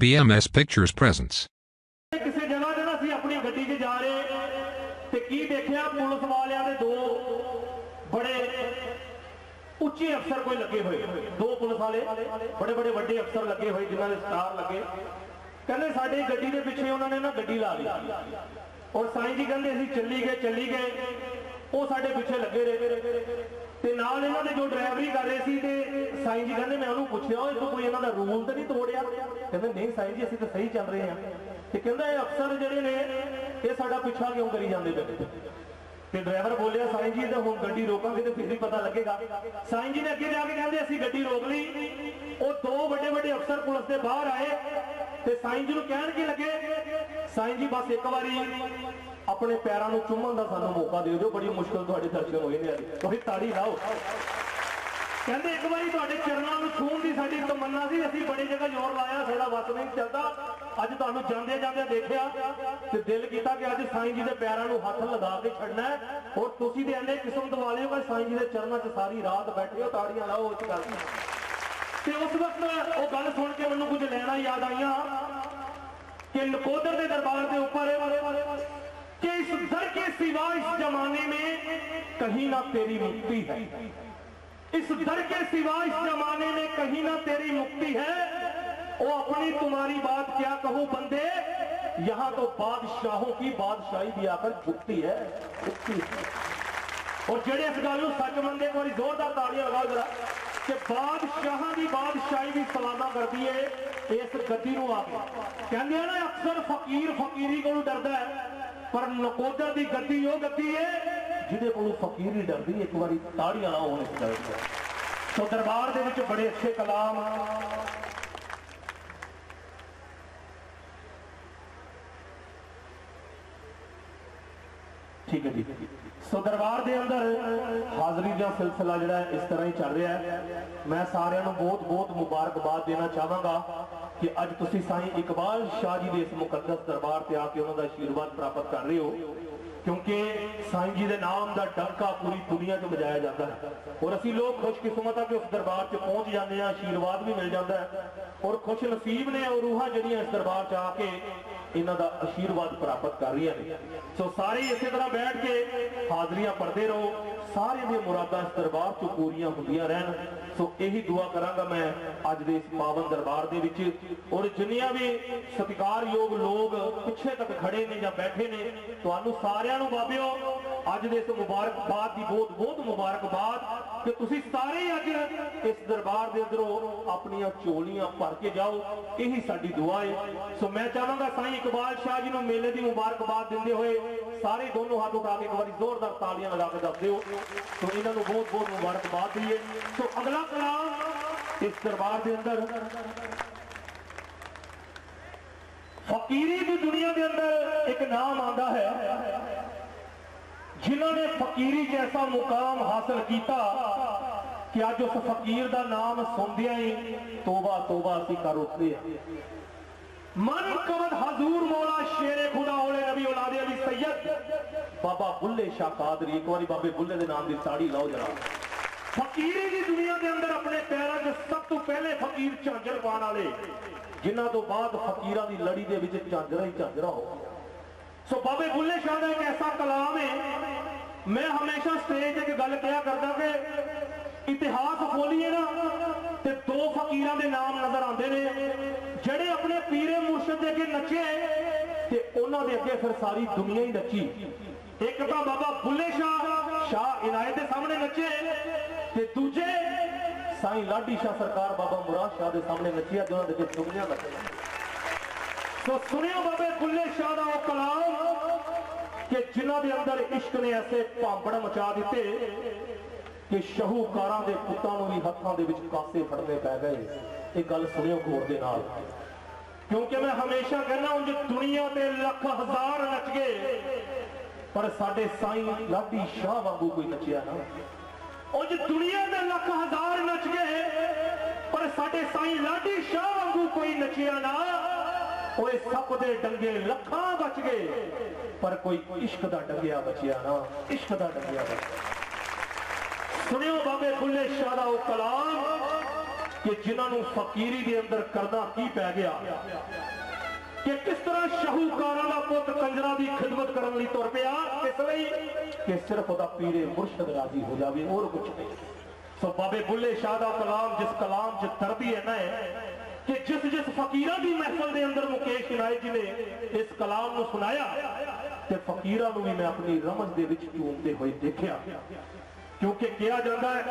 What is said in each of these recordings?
BMS Pictures presents. ਕਿਸੇ ਜਗ੍ਹਾ ਤੇ ਨਾ ਅਸੀਂ ਆਪਣੀ ਗੱਡੀ 'ਚ ਜਾ ਰਹੇ ਤੇ ਕੀ ਦੇਖਿਆ ਪੁਲਿਸ ਵਾਲਿਆਂ ਦੇ ਦੋ ਬੜੇ ਉੱਚੇ ਅਫਸਰ ਕੋਈ ਲੱਗੇ ਹੋਏ ਦੋ ਪੁਲਿਸ ਵਾਲੇ ਬੜੇ ਬੜੇ ਵੱਡੇ ਅਫਸਰ ਲੱਗੇ ਹੋਏ ਜਿਨ੍ਹਾਂ ਦੇ ਸਟਾਰ ਲੱਗੇ ਕਹਿੰਦੇ ਸਾਡੀ ਗੱਡੀ ਦੇ ਪਿੱਛੇ ਉਹਨਾਂ ਨੇ ਨਾ ਗੱਡੀ ਲਾ ਲਈ ਔਰ ਸਾਈਂ ਜੀ ਕਹਿੰਦੇ ਅਸੀਂ ਚੱਲੀ ਗਏ ਚੱਲੀ ਗਏ ਉਹ ਸਾਡੇ ਪਿੱਛੇ ਲੱਗੇ ਰਹੇ ਤੇ ਨਾਲ ਇਹਨਾਂ ਦੇ ਜੋ ਡਰਾਈਵਰੀ ਕਰ ਰਹੇ ਸੀ ਤੇ ਸਾਈਂ ਜੀ ਕਹਿੰਦੇ ਮੈਂ ਉਹਨੂੰ ਪੁੱਛਿਆ ਉਹ ਤੋਂ ਕੋਈ ਇਹਨਾਂ ਦਾ ਰੂਲ ਤਾਂ ਨਹੀਂ ਤੋੜਿਆ? ਕਹਿੰਦੇ, ਨਹੀਂ ਸਾਈਂ ਜੀ, ਅਸੀਂ ਤਾਂ ਸਹੀ ਚੱਲ ਰਹੇ ਹਾਂ। ਤੇ ਕਹਿੰਦਾ, ਇਹ ਅਫਸਰ ਜਿਹੜੇ ਨੇ, ਇਹ ਸਾਡਾ ਪਿੱਛਾ ਕਿਉਂ ਕਰੀ ਜਾਂਦੇ ਪਏ? ਤੇ ਡਰਾਈਵਰ ਬੋਲਿਆ, ਸਾਈਂ ਜੀ ਤਾਂ ਹੁਣ ਗੱਡੀ ਰੋਕਾਂਗੇ ਤੇ ਫਿਰ ਹੀ ਪਤਾ ਲੱਗੇਗਾ। ਸਾਈਂ ਜੀ ਨੇ ਅੱਗੇ ਜਾ ਕੇ ਕਹਿੰਦੇ, ਅਸੀਂ ਗੱਡੀ ਰੋਕ ਲਈ। ਉਹ ਦੋ ਵੱਡੇ ਵੱਡੇ ਅਫਸਰ ਪੁਲਿਸ ਦੇ ਬਾਹਰ ਆਏ ਤੇ ਸਾਈਂ ਜੀ ਨੂੰ ਕਹਿਣ ਕੀ ਲੱਗੇ? ਸਾਈਂ ਜੀ ਬਸ ਇੱਕ ਵਾਰੀ ਆਪਣੇ ਪੈਰਾਂ ਨੂੰ ਚੁੰਮਣ ਦਾ ਸਾਨੂੰ ਮੌਕਾ ਦਿਓ, ਜੋ ਬੜੀ ਮੁਸ਼ਕਲ ਤੁਹਾਡੇ ਦਰਸ਼ਨ ਹੋਏ ਨੇ ਅੱਜ। ਤੁਸੀਂ ਤਾੜੀ ਲਾਓ। ਕਹਿੰਦੇ ਇੱਕ ਵਾਰੀ ਤੁਹਾਡੇ ਚਰਨਾਂ ਨੂੰ ਛੂਹਣ ਦੀ ਸਾਡੀ ਤਮੰਨਾ ਸੀ, ਅਸੀਂ ਬੜੀ ਜਗ੍ਹਾ ਜ਼ੋਰ ਲਾਇਆ, ਸਾਡਾ ਵਸ ਨਹੀਂ ਚੱਲਦਾ। ਅੱਜ ਤੁਹਾਨੂੰ ਜਾਂਦੇ ਜਾਂਦੇ ਦੇਖਿਆ ਤੇ ਦਿਲ ਕੀਤਾ ਕਿ ਅੱਜ ਸਾਈਂ ਜੀ ਦੇ ਪੈਰਾਂ ਨੂੰ ਹੱਥ ਲਗਾ ਕੇ ਛੱਡਣਾ ਔਰ ਤੁਸੀਂ ਤੇ ਐਨੇ ਕਿਸਮ ਦਵਾ ਲਿਓ ਕਿ ਸਾਈਂ ਜੀ ਦੇ ਚਰਨਾਂ 'ਚ ਸਾਰੀ ਰਾਤ ਬੈਠੇ ਹੋ, ਤਾੜੀਆਂ ਲਾਓ ਇਸ ਗੱਲ ਤੇ ਉਸ ਵਕਤ ਉਹ ਗੱਲ ਸੁਣ ਕੇ ਮੈਨੂੰ ਕੁਝ ਲੈਣਾ ਯਾਦ ਆਈਆਂ ਕਿ ਨਕੋਦਰ ਦੇ ਦਰਬਾਰ ਦੇ ਉੱਪਰ کہ اس در کے سوا اس زمانے میں کہیں نہ تیری مکتی ہے۔ اس در کے سوا اس زمانے میں کہیں نہ تیری مکتی ہے۔ او اپنی تمہاری بات کیا کہو بندے؟ یہاں تو بادشاہوں کی بادشاہی بھی آ کر جھکتی ہے اور جڑے اس گل سچ مندے کو زوردار تالیاں لگا ذرا، کہ بادشاہ دی بادشاہی بھی سلامہ کرتی ہے اس گدی نو آ کہندے نا، اکثر فقیر فقیری کو ڈردا ہے۔ ਪਰ ਨਕੋਦਰ ਦੀ ਗੱਦੀ ਉਹ ਗੱਦੀ ਏ, ਜਿਹਦੇ ਕੋਲੋਂ ਫਕੀਰ ਹੀ ਡਰਦੀ, ਇੱਕ ਵਾਰੀ ਤਾੜੀਆਂ ਲਾਓ ਹੁਣ ਇਸ ਸੋ ਦਰਬਾਰ ਦੇ ਵਿੱਚ ਬੜੇ ਅੱਛੇ ਕਲਾਮ ਠੀਕ ਹੈ ਜੀ। ਸੋ ਦਰਬਾਰ ਦੇ ਅੰਦਰ ਹਾਜ਼ਰੀ ਦਾ ਸਿਲਸਿਲਾ ਜਿਹੜਾ ਇਸ ਤਰ੍ਹਾਂ ਹੀ ਚੱਲ ਰਿਹਾ ਹੈ। ਮੈਂ ਸਾਰਿਆਂ ਨੂੰ ਬਹੁਤ ਬਹੁਤ ਮੁਬਾਰਕਬਾਦ ਦੇਣਾ ਚਾਹਾਂਗਾ। ਕਿ ਅੱਜ ਤੁਸੀਂ ਸਾਈਂ ਇਕਬਾਲ ਸ਼ਾਹ ਜੀ ਦੇ ਇਸ ਮੁਕੱਦਸ ਦਰਬਾਰ ਤੇ ਆ ਕੇ ਉਹਨਾਂ ਦਾ ਆਸ਼ੀਰਵਾਦ ਪ੍ਰਾਪਤ ਕਰ ਰਹੇ ਹੋ, ਕਿਉਂਕਿ ਸਾਈਂ ਜੀ ਦੇ ਨਾਮ ਦਾ ਡੰਕਾ ਪੂਰੀ ਦੁਨੀਆ 'ਚ ਵਜਾਇਆ ਜਾਂਦਾ ਹੈ। ਔਰ ਅਸੀਂ ਲੋਕ ਖੁਸ਼ਕਿਸਮਤ ਆ ਕਿ ਉਸ ਦਰਬਾਰ 'ਚ ਪਹੁੰਚ ਜਾਂਦੇ ਆ ਆਸ਼ੀਰਵਾਦ ਵੀ ਮਿਲ ਜਾਂਦਾ ਹੈ। ਔਰ ਖੁਸ਼ ਨਸੀਬ ਨੇ ਉਹ ਰੂਹਾਂ ਜਿਹੜੀਆਂ ਇਸ ਦਰਬਾਰ 'ਚ ਆ ਕੇ ਇਹਨਾਂ ਦਾ ਆਸ਼ੀਰਵਾਦ ਪ੍ਰਾਪਤ ਕਰ ਰਹੀਆਂ ਨੇ। ਸੋ ਸਾਰੇ ਇਸੇ ਤਰ੍ਹਾਂ ਬੈਠ ਕੇ ਹਾਜ਼ਰੀਆਂ ਪੜ੍ਹਦੇ ਰਹੋ। ਸਾਰੇ ਦੀਆਂ ਮੁਰਾਦਾਂ ਇਸ ਦਰਬਾਰ 'ਚ ਪੂਰੀਆਂ ਹੁੰਦੀਆਂ ਰਹਿਣ। ਸੋ ਇਹੀ ਦੁਆ ਕਰਾਂਗਾ ਮੈਂ ਅੱਜ ਦੇ ਇਸ ਪਾਵਨ ਦਰਬਾਰ ਦੇ ਵਿੱਚ। ਔਰ ਜਿੰਨੀਆਂ ਵੀ ਸਤਿਕਾਰਯੋਗ ਲੋਕ ਪਿੱਛੇ ਤੱਕ ਖੜੇ ਨੇ ਜਾਂ ਬੈਠੇ ਨੇ, ਤੁਹਾਨੂੰ ਸਾਰਿਆਂ ਨੂੰ ਬਾਬਿਓ, ਅੱਜ ਦੇ ਇਸ ਮੁਬਾਰਕਬਾਦ ਦੀ ਬਹੁਤ ਬਹੁਤ ਮੁਬਾਰਕਬਾਦ ਕਿ ਤੁਸੀਂ ਸਾਰੇ ਅੱਜ ਇਸ ਦਰਬਾਰ ਦੇ ਅੰਦਰੋਂ ਆਪਣੀਆਂ ਚੋਲੀਆਂ ਭਰ ਕੇ ਜਾਓ। ਇਹੀ ਸਾਡੀ ਦੁਆ ਹੈ ਸੋ ਮੈਂ ਚਾਹਾਂਗਾ ਸਾਈਂ ਇਕਬਾਲ ਸ਼ਾਹ ਜੀ ਨੂੰ ਮੇਲੇ ਦੀ ਮੁਬਾਰਕਬਾਦ ਦਿੰਦੇ ਹੋਏ ਸਾਰੇ ਦੋਨੋਂ ਹੱਥ ਉਠਾ ਕੇ ਇੱਕ ਵਾਰੀ ਜ਼ੋਰਦਾਰ ਤਾਲੀਆਂ ਲਗਾ ਕੇ ਦੱਸ ਦਿਓ। ਸੋ ਇਹਨਾਂ ਨੂੰ ਬਹੁਤ ਬਹੁਤ ਮੁਬਾਰਕਬਾਦ ਦਈਏ ਸੋ ਅਗਲਾ ਕਲਾਮ ਇਸ ਦਰਬਾਰ ਦੇ ਅੰਦਰ। ਫਕੀਰੀ ਦੀ ਦੁਨੀਆ ਦੇ ਅੰਦਰ ਇੱਕ ਨਾਮ ਆਂਦਾ ਹੈ। ਜਿਨ੍ਹਾਂ ਨੇ ਫਕੀਰੀ ਜੈਸਾ ਮੁਕਾਮ ਹਾਸਲ ਕੀਤਾ ਕਿ ਅੱਜ ਉਸ ਫਕੀਰ ਦਾ ਨਾਮ ਸੁਣਦਿਆਂ ਹੀ ਤੋਬਾ ਤੋਬਾ ਅਸੀਂ ਕਰ ਉੱਠਦੇ ਆ من کرد حضور مولا شیر خدا اولے نبی اولاد علی سید۔ بابا بلے شاہ قادری، ایک واری بابے بلے دے نام دی ساڑی لاؤ جرا فقیری دی دنیا دے اندر اپنے پیراں جو سب تو پہلے فقیر چانجر پان والے جنہ تو بعد فقیراں دی لڑی دے وچ چانجرا ہی چانجرا ہو۔ سو بابے بلے شاہ دا ایک ایسا کلام ہے، میں ہمیشہ سٹیج ایک گل کیا کردا کہ اتہاس کھولیے نا، تے دو فقیراں دے نام نظر آندے نے۔ ਜਿਹੜੇ ਆਪਣੇ ਪੀਰੇ ਮੁਰਸ਼ਦ ਦੇ ਅੱਗੇ ਨੱਚੇ ਤੇ ਉਹਨਾਂ ਦੇ ਅੱਗੇ ਫਿਰ ਸਾਰੀ ਦੁਨੀਆ ਹੀ ਨੱਚੀ। ਇੱਕ ਤਾਂ ਬਾਬਾ ਬੁੱਲੇ ਸ਼ਾਹ ਸ਼ਾਹ ਇਨਾਇਤ ਦੇ ਸਾਹਮਣੇ ਨੱਚੇ, ਤੇ ਦੂਜੇ ਸਾਈਂ ਲਾਡੀ ਸ਼ਾਹ ਸਰਕਾਰ ਬਾਬਾ ਮੁਰਾਦ ਸ਼ਾਹ ਦੇ ਸਾਹਮਣੇ ਨੱਚਿਆ ਜਿਹਨਾਂ ਦੇ ਵਿੱਚ ਦੁਨੀਆ ਨੱਚੀ ਸੋ ਸੁਣਿਓ ਬਾਬੇ ਬੁੱਲੇ ਸ਼ਾਹ ਦਾ ਉਹ ਕਲਾਮ ਕਿ ਜਿਨ੍ਹਾਂ ਦੇ ਅੰਦਰ ਇਸ਼ਕ ਨੇ ਐਸੇ ਭਾਂਬੜ ਮਚਾ ਦਿੱਤੇ ਕਿ ਸ਼ਹੂਕਾਰਾਂ ਦੇ ਪੁੱਤਾਂ ਨੂੰ ਵੀ ਹੱਥਾਂ ਦੇ ਵਿੱਚ ਕਾਸੇ ਫੜਨੇ ਪੈ ਗਏ। ਇਹ ਗੱਲ ਸੁਣਿਓ ਗੌਰ ਦੇ ਨਾਲ। ਕਿਉਂਕਿ ਮੈਂ ਹਮੇਸ਼ਾ ਕਹਿੰਦਾ ਉਂਝ ਦੁਨੀਆ ਤੇ ਲੱਖ ਹਜ਼ਾਰ ਨੱਚ ਗਏ। ਪਰ ਸਾਡੇ ਸਾਈਂ ਲਾਡੀ ਸ਼ਾਹ ਵਾਂਗੂ ਕੋਈ ਨੱਚਿਆ ਨਾ। ਉਂਝ ਦੁਨੀਆ ਦੇ ਲੱਖ ਹਜ਼ਾਰ ਨੱਚ ਗਏ, ਪਰ ਸਾਡੇ ਸਾਈਂ ਲਾਡੀ ਸ਼ਾਹ ਵਾਂਗੂ ਕੋਈ ਨੱਚਿਆ ਨਾ। ਓਏ ਸੱਪ ਦੇ ਡੰਗੇ ਲੱਖਾਂ ਬਚ ਗਏ, ਪਰ ਕੋਈ ਇਸ਼ਕ ਦਾ ਡੰਗਿਆ ਬਚਿਆ ਨਾ। ਇਸ਼ਕ ਦਾ ਡੰਗਿਆ ਬਚਿਆ। ਸੁਣਿਓ ਬਾਬੇ ਬੁੱਲੇ ਸ਼ਾਹ ਦਾ ਉਹ ਕਲਾਮ। ਕਿ ਜਿਨ੍ਹਾਂ ਨੂੰ ਫਕੀਰੀ ਦੇ ਅੰਦਰ ਕਰਦਾ ਕੀ ਪੈ ਗਿਆ? ਕਿ ਕਿਸ ਤਰ੍ਹਾਂ ਸ਼ਾਹੂਕਾਰਾਂ ਦਾ ਪੁੱਤ ਕੰਜਰਾਂ ਦੀ ਖਿਦਮਤ ਕਰਨ ਲਈ ਤੁਰ ਪਿਆ? ਇਸ ਲਈ? ਕਿ ਸਿਰਫ ਉਹਦਾ ਪੀਰੇ ਮੁਰਸ਼ਦ ਰਾਜ਼ੀ ਹੋ ਜਾਵੇ, ਹੋਰ ਕੁਝ ਨਹੀਂ। ਸੋ ਬਾਬੇ ਬੁੱਲੇ ਸ਼ਾਹ ਦਾ ਕਲਾਮ ਜਿਸ ਕਲਾਮ 'ਚ ਤਰਬੀ ਹੈ ਨਾ ਕਿ ਜਿਸ ਜਿਸ ਫਕੀਰਾਂ ਦੀ ਮਹਿਫਲ ਦੇ ਅੰਦਰ ਮੁਕੇਸ਼ ਇਨਾਇਤ ਜੀ ਨੇ ਇਸ ਕਲਾਮ ਨੂੰ ਸੁਣਾਇਆ, ਤੇ ਫਕੀਰਾਂ ਨੂੰ ਵੀ ਮੈਂ ਆਪਣੀ ਰਮਜ਼ ਦੇ ਵਿੱਚ ਝੂਮਦੇ ਹੋਏ ਦੇਖਿਆ। ਕਿਉਂਕਿ ਕਿਹਾ ਜਾਂਦਾ ਹੈ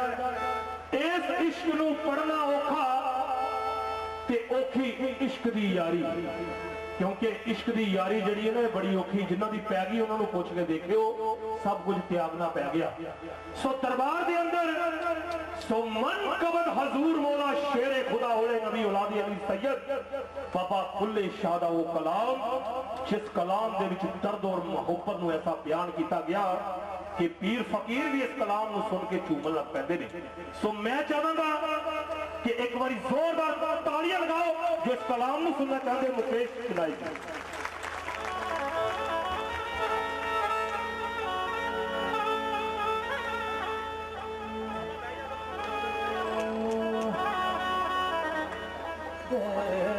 اس عشق نو پڑھنا اوکھا تے اوکھی عشق دی یاری۔ کیونکہ عشق دی یاری جڑی ہے نا بڑی اوکھی جنہ دی پی گئی انہوں نے پوچھ کے دیکھو سب کچھ تیاگنا پی گیا۔ سو دربار دے اندر، سو من قبل حضور مولا شیر خدا ہوئے نبی اولادی علی سید، بابا کل شادہ وہ کلام، جس کلام دے وچ درد اور محبت نو ایسا بیان کیتا گیا کہ پیر فقیر بھی اس کلام نو سن کے چومن لگ پیندے نے سو میں چاہنا گا کہ ایک باری زور زوردار تالیاں لگاؤ جو اس کلام نو سننا چاہتے ہیں مکیش چلائی جائے جی۔ Yeah. Oh,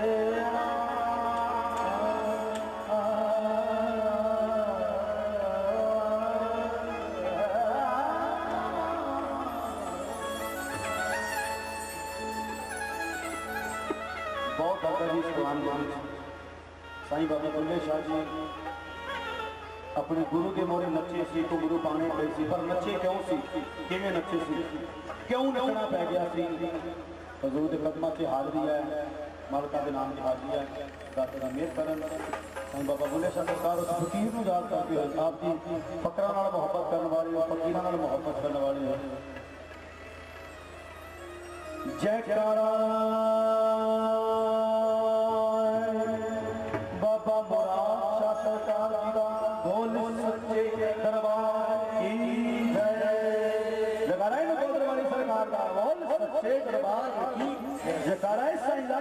ਜੀ। ਆਪਣੇ ਗੁਰੂ ਦੇ ਮੋਰੇ ਨੱਚੇ ਸੀ ਤੋਂ ਗੁਰੂ ਬਾਣੇ ਪਏ ਸੀ। ਪਰ ਨੱਚੇ ਕਿਉਂ ਸੀ? ਕਿਵੇਂ ਨੱਚੇ ਸੀ? ਕਿਉਂ ਨੱਚਣਾ ਪੈ ਗਿਆ ਸੀ? ਹਜ਼ੂਰ ਦੇ ਕਦਮਾਂ 'ਚ ਹਾਜ਼ਰੀ ਹੈ। ਮਾਲਕਾ ਦੇ ਨਾਮ ਦੀ ਹਾਜ਼ਰੀ ਹੈ। ਦਾਤਾ ਦਾ ਮਿਹਰ ਕਰਨ। ਸਾਈਂ ਬਾਬਾ ਬੁੱਲੇ ਸ਼ਾਹ ਸਰਕਾਰ ਉਸ ਫਕੀਰ ਨੂੰ ਯਾਦ ਕਰਦੇ ਹੋਏ ਆਪ ਜੀ, ਫਕਰਾਂ ਨਾਲ ਮੁਹੱਬਤ ਕਰਨ ਵਾਲੇ ਹੋ ਫਕੀਰਾਂ ਨਾਲ ਮੁਹੱਬਤ ਕਰਨ ਵਾਲੇ ਹੋ। ਜੈਕਾਰਾ ਹੈ ਸਾਈਂ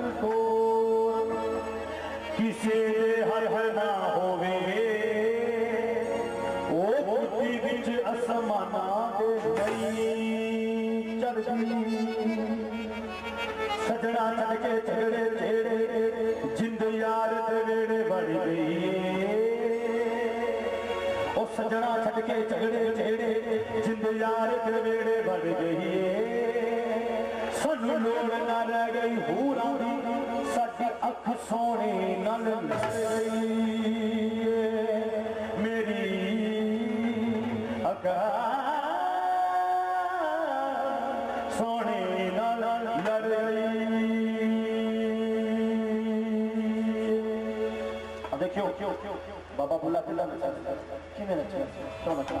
کسے ہر ہر نہ ہووے۔ او دھرتی وچ اسمانہ دے گئی چڑھ گئی سجنا چڑھ کے جھگڑے جھیڑے، جند یار دے ویڑے بڑھ گئی او سجنا چھڑ کے جھگڑے جھیڑے، جند یار دے بڑھ گئی سن لوگ نہ رہ گئی ہورا دی ساڈی ਰਹਿ ਗਈ ਹੂਰਾਂ ਦੀ ਸਾਡੀ ਅੱਖ ਸੋਹਣੇ ਨਾਲ ਮਿਲ ਗਈ ਮੇਰੀ ਅਗਾ ਸੋਹਣੇ ਨਾਲ ਲੜ ਗਈ ਆ ਦੇਖਿਓ ਬਾਬਾ ਬੁੱਲਾ ਕਿੱਦਾਂ ਨੱਚਿਆ ਕਿਵੇਂ ਨੱਚਿਆ ਕਿਉਂ ਨੱਚਿਆ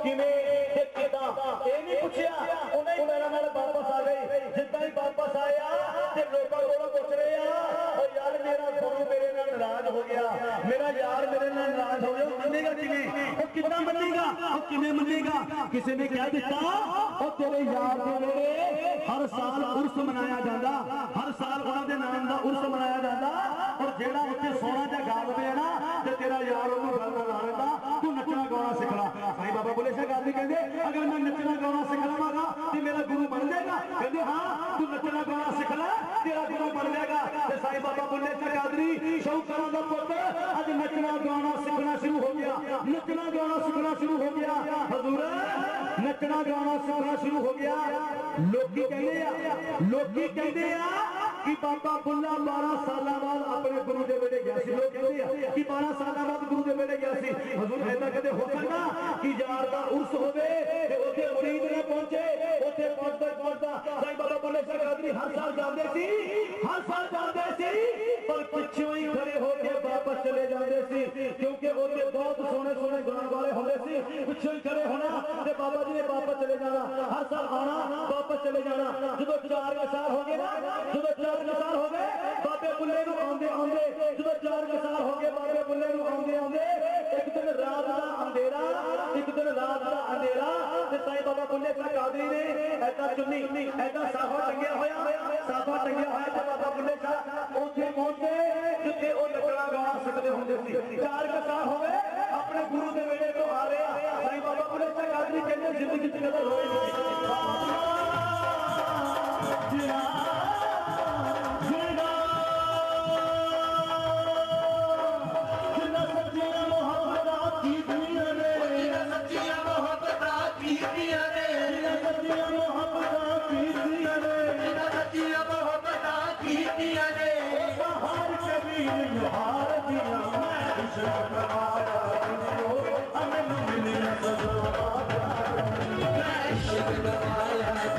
ਗੁਰੂ ਕਿਵੇਂ ਤੇ ਕਿਦਾਂ ਇਹ ਨਹੀਂ ਪੁੱਛਿਆ, ਉਹਨਾਂ ਹੀ ਪੈਰਾਂ ਨਾਲ ਵਾਪਸ ਆ ਗਏ ਜਿੱਦਾਂ ਹੀ ਵਾਪਸ ਆਇਆ ਤੇ ਲੋਕਾਂ ਕੋਲੋਂ ਪੁੱਛ ਰਹੇ ਆ, ਓ ਯਾਰ ਮੇਰਾ ਗੁਰੂ ਮੇਰੇ ਨਾਲ ਨਾਰਾਜ਼ ਹੋ ਗਿਆ। ਮੇਰਾ ਯਾਰ ਮੇਰੇ ਨਾਲ ਨਾਰਾਜ਼ ਹੋ ਗਿਆ, ਉਹ ਮੰਨੇਗਾ ਕਿਵੇਂ? ਉਹ ਕਿੱਦਾਂ ਮੰਨੇਗਾ? ਉਹ ਕਿਵੇਂ ਮੰਨੇਗਾ? ਕਿਸੇ ਨੇ ਕਹਿ ਦਿੱਤਾ, ਉਹ ਤੇਰੇ ਯਾਰ ਦੇ ਨੇੜੇ ਹਰ ਸਾਲ ਉਰਸ ਮਨਾਇਆ ਜਾਂਦਾ। ਹਰ ਸਾਲ ਉਹਨਾਂ ਦੇ ਨਾਮ اگر میں نچنا گانا سکھ سکھاوا گا تو میرا گرو بن جائے گا کہتے ہاں تو نچنا گانا سکھ لے تیرا گرو بن جائے گا تے سائیں بابا بلے کا قادری شوکراں دا پوت اج نچنا گانا سکھنا شروع ہو گیا نچنا گانا سکھنا شروع ہو گیا حضور نچنا گانا سکھنا شروع ہو گیا لوکی کہندے آ لوکی کہندے آ کہ بابا بلا بارہ سالہ بعد اپنے گرو دے بیٹے گیا سی لوگ کہتے ہیں کہ بارہ سالہ بعد گرو دے بیٹے گیا سی حضور ایسا کہتے ہو سکتا کہ یار دا عرس ہوے تے اوتھے مرید نہ پہنچے اوتھے پہنچدا پہنچدا سائیں بابا بولے سر قادری ہر سال جاندے سی ہر سال جاندے سی پر پچھوں ہی کھڑے ہو کے واپس چلے جاندے سی کیونکہ وہ تے بہت سونے سونے گانے والے ہوندے سی پچھے کرے ہونا تے بابا جی نے واپس چلے جانا ہر سال آنا واپس چلے جانا جدو چار کے ہو گئے نا جدو چار کے ہو گئے بابے بلے نو آندے آندے جدو چار کے ہو گئے بابے بلے نو آندے آندے ایک دن رات دا اندھیرا ایک دن رات دا اندھیرا تے سائیں بابا بلے پھر قادری نے ایسا چنی ایسا صافہ ٹنگیا ہویا صافہ ٹنگیا ہویا تے بابا بلے شاہ اوتھے پہنچ گئے جتھے او نکلا گا سکدے ہوندے سی گرو دے ویلے تو آ رہے ہیں۔ سائیں بابا پولیس تک آدمی چلے زندگی تے نظر ہوئے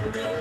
Oh,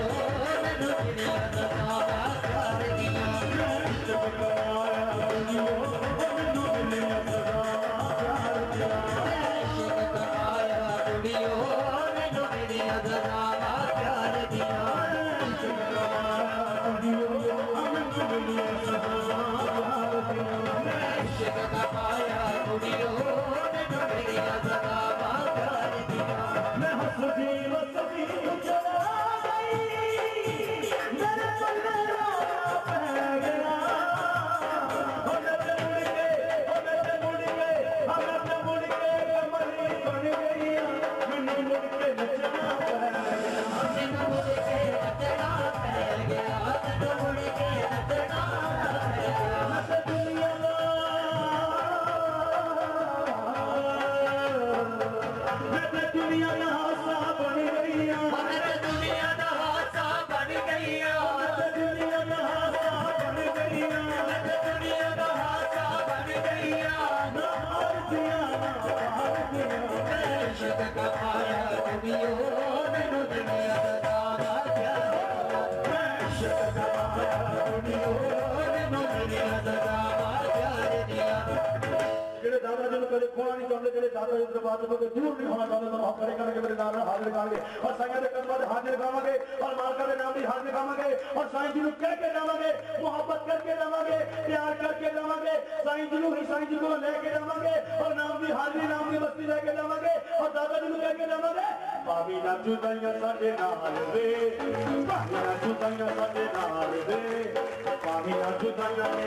جو دربار سے دور نہیں ہونا چاہتا، تو ہم کرے کریں گے میرے نام حاضر کر گے۔ اور سائیں دے قدماں حاضر کراں گے، اور مالکا دے نام دی حاضر کراں گے، اور سائیں جی, جی نو کہہ کے جاواں گے، محبت کر کے جاواں گے، پیار کر کے جاواں گے، سائیں جی نو سائیں جی کو لے کے جاواں گے، اور نام دی حاضری، نام دی بستی لے کے جاواں گے، اور دادا جی نو کہہ کے جاواں گے بابی نہ جدائیاں ساڈے نال دے بابی نہ جدائیاں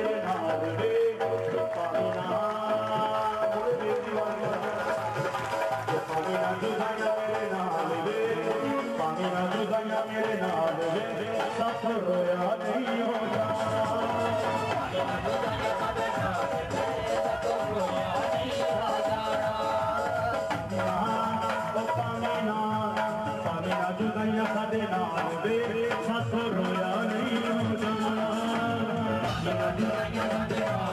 ਮੇਰੇ ਨਾਲ ਵੇ ਸੱਤ ਰੋਇਆ ਨਹੀਂ ਹੋਣਾ ਸਾਡੇ ਨਾਲ ਵੇ ਸੱਤ ਰੋਇਆ ਨਹੀਂ ਹੋਣਾ ਉਹ ਨੈਣ ਤੇਰੇ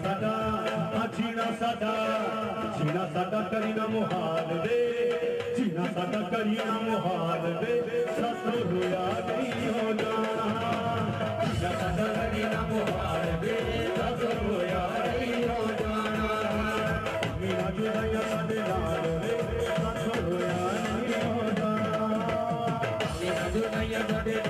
ਸਾਡਾ ਆ ਜੀਣਾ ਸਾਡਾ ਜੀਣਾ ਸਾਡਾ ਕਰੀ ਨਾ ਮੁਹਾਲ ਵੇ ਜੀਣਾ ਸਾਡਾ ਕਰੀ ਨਾ ਮੁਹਾਲ ਵੇ ਸਾਥੋਂ ਰੋਇਆ ਨਹੀਂ ਹੋ ਜਾਣਾ ਜੀਣਾ ਸਾਡਾ ਕਰੀ ਨਾ ਮੁਹਾਲ ਵੇ ਸਾਥੋਂ ਰੋਇਆ ਨਹੀਂ ਹੋ ਜਾਣਾ ਮੀਨਾ ਜੁਦਾਈਆਂ ਸਾਡੇ ਨਾਲ ਵੇ ਸਾਥੋਂ ਰੋਇਆ ਨਹੀਂ ਹੋ ਜਾਣਾ ਅੱਧੀ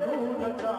روڻ جا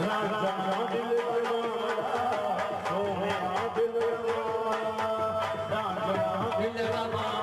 راجا خان